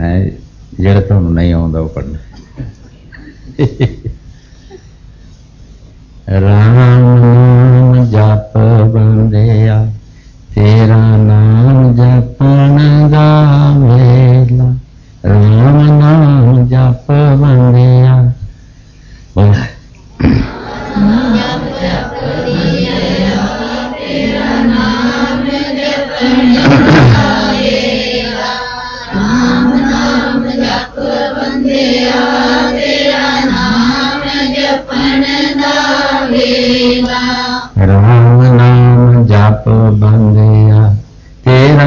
ਹੈ ਜਿਹੜਾ ਤੁਹਾਨੂੰ ਨਹੀਂ ਆਉਂਦਾ ਉਹ ਪੜਨਾ ਰਾਮ ਨਾਮ ਜਪ ਬੰਦਿਆ ਤੇਰਾ ਨਾਮ राम नाम जप बंदिया तेरा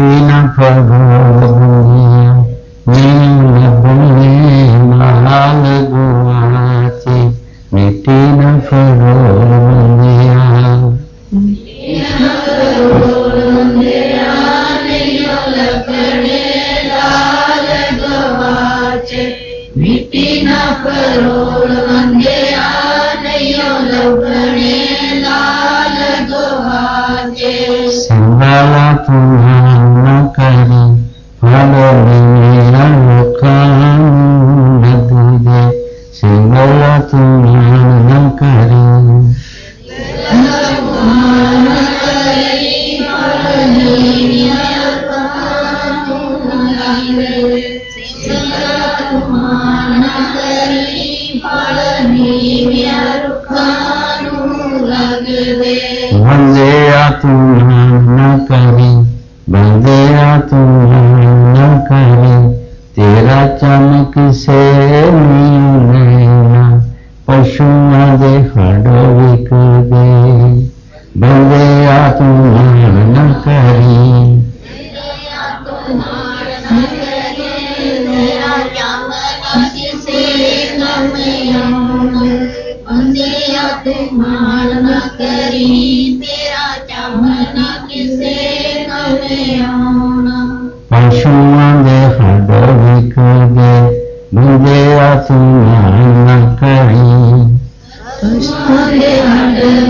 ीनं प्रभो ीनं Corona. वन्दे अतुलनकरी नहीं तेरा चाहना किसे दे हडो विकर दे मुझे आसमान न करी पशुओं दे हडो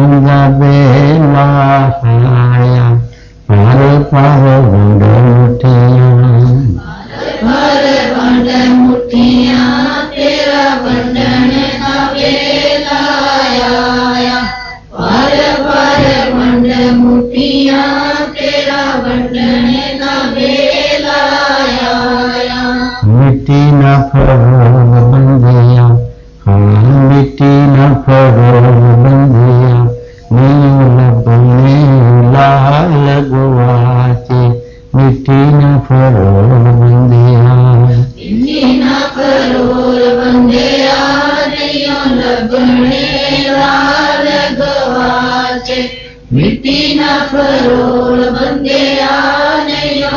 मिटी न फरो बंदिया हाँ मिट्टी न फरो बंदिया मियो लब लाल गुवाचे मिट्टी न फरो बंदिया। मिटी bandeya neyo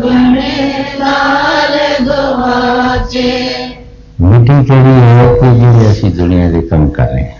बंदिया मीटिंग के लिए आपको ये ऐसी दुनिया के कम कर रहे हैं।